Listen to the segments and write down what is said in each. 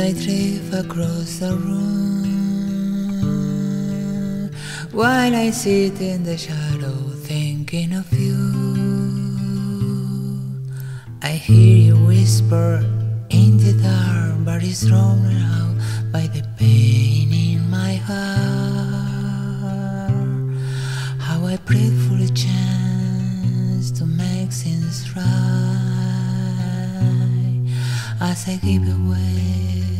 moonlight drift across the room while I sit in the shadow thinking of you. I hear you whisper in the dark, but it's drowned out by the pain in my heart. How I prayed for a chance to make things right as I give away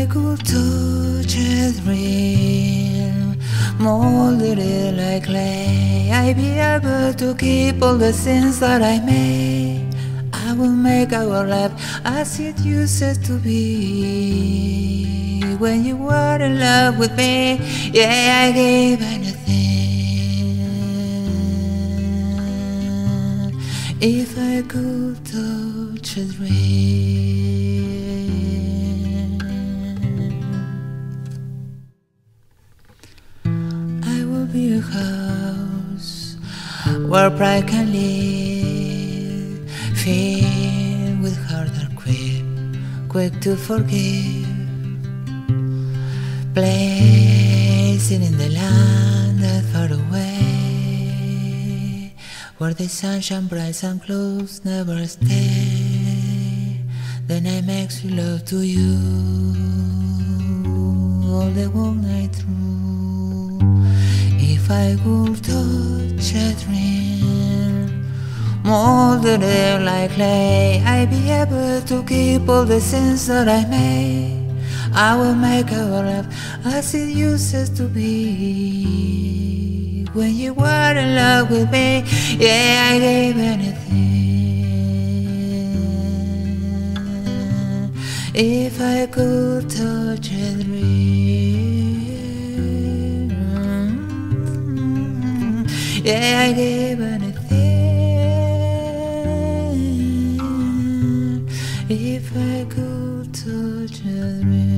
If I could touch a dream, molded it like clay, I'd be able to keep all the sins that I made. I will make our life as it used to be. When you were in love with me, yeah, I gave anything. If I could touch a dream, house where pride can live, filled with heart that quick, quick to forgive, placing in the land that far away, where the sun shines bright and close never stay. Then I make love to you all the whole night through. Er I could touch a dream, molded it like clay, I'd be able to keep all the sins that I made. I will make our life as it used to be. When you were in love with me, yeah, I gave anything. If I could touch a dream, Yeah, I gave anything if I could touch a dream.